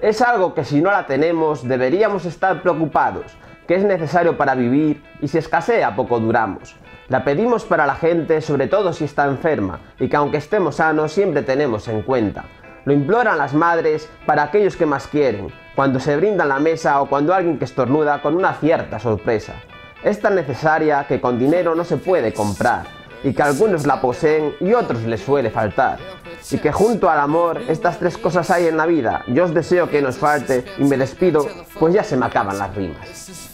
Es algo que si no la tenemos deberíamos estar preocupados, que es necesario para vivir y si escasea poco duramos. La pedimos para la gente, sobre todo si está enferma, y que aunque estemos sanos siempre tenemos en cuenta. Lo imploran las madres para aquellos que más quieren, cuando se brindan la mesa o cuando alguien que estornuda con una cierta sorpresa. Es tan necesaria que con dinero no se puede comprar, y que algunos la poseen y otros les suele faltar. Y que junto al amor estas tres cosas hay en la vida. Yo os deseo que nos falte y me despido, pues ya se me acaban las rimas.